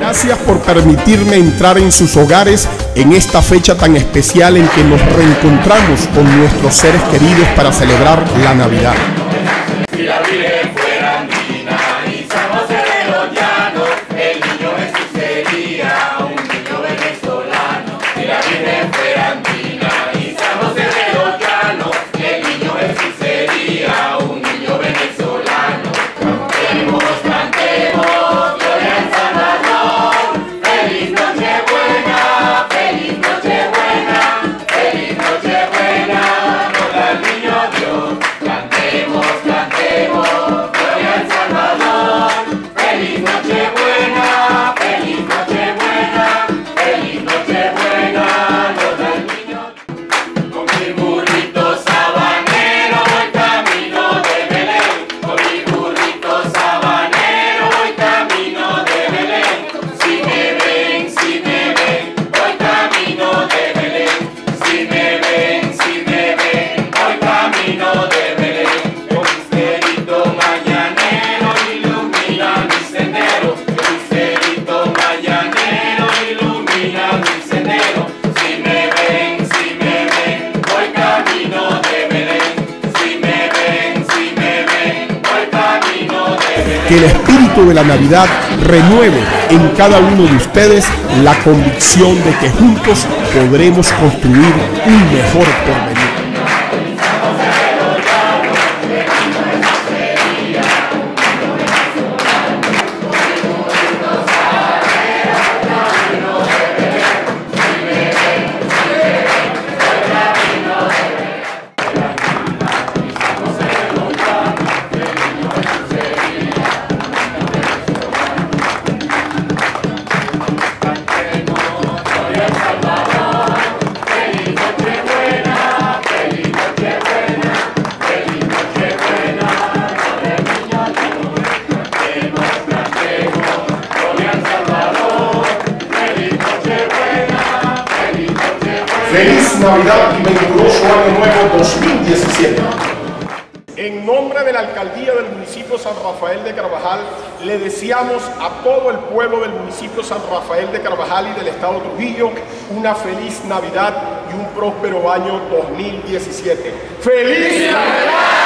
Gracias por permitirme entrar en sus hogares en esta fecha tan especial en que nos reencontramos con nuestros seres queridos para celebrar la Navidad. Que el espíritu de la Navidad renueve en cada uno de ustedes la convicción de que juntos podremos construir un mejor porvenir. Feliz Navidad y venturoso Año Nuevo 2017. En nombre de la Alcaldía del municipio San Rafael de Carvajal, le deseamos a todo el pueblo del municipio San Rafael de Carvajal y del Estado Trujillo una feliz Navidad y un próspero año 2017. ¡Feliz Navidad!